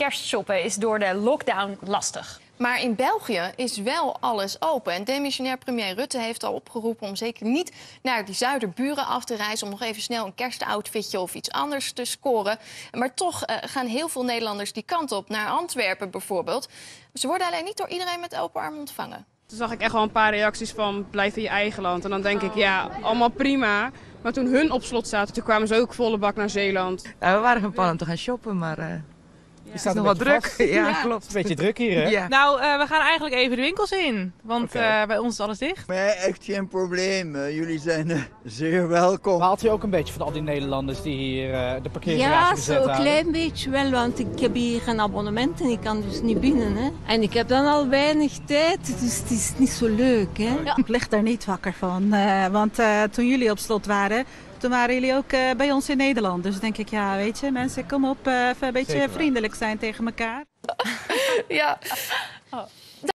kerstshoppen is door de lockdown lastig. Maar in België is wel alles open. En demissionair premier Rutte heeft al opgeroepen om zeker niet naar die zuiderburen af te reizen. Om nog even snel een kerstoutfitje of iets anders te scoren. Maar toch uh, gaan heel veel Nederlanders die kant op, naar Antwerpen bijvoorbeeld. Ze worden alleen niet door iedereen met open armen ontvangen. Toen zag ik echt wel een paar reacties van blijf in je eigen land. En dan denk ik, ja, allemaal prima. Maar toen hun op slot zaten, toen kwamen ze ook volle bak naar Zeeland. Nou, we waren van plan om te gaan shoppen, maar uh, ja. is nog wat druk. Ja, ja, klopt. Het is een beetje druk hier, hè? Ja. Nou, uh, we gaan eigenlijk even de winkels in. Want uh, bij ons is alles dicht. Nee, echt geen probleem. Uh, jullie zijn uh, zeer welkom. Baalt u ook een beetje van al die Nederlanders die hier uh, de parkeergarage Ja, bezet zo'n houden? klein beetje wel, want ik heb hier een abonnement en ik kan dus niet binnen. Hè. En ik heb dan al weinig tijd, dus het is niet zo leuk. Hè. Ja. Ik lig daar niet wakker van, uh, want uh, toen jullie op slot waren... Toen waren jullie ook uh, bij ons in Nederland. Dus denk ik, ja, weet je, mensen, kom op, uh, even een beetje Zeker vriendelijk zijn tegen elkaar. ja. Oh.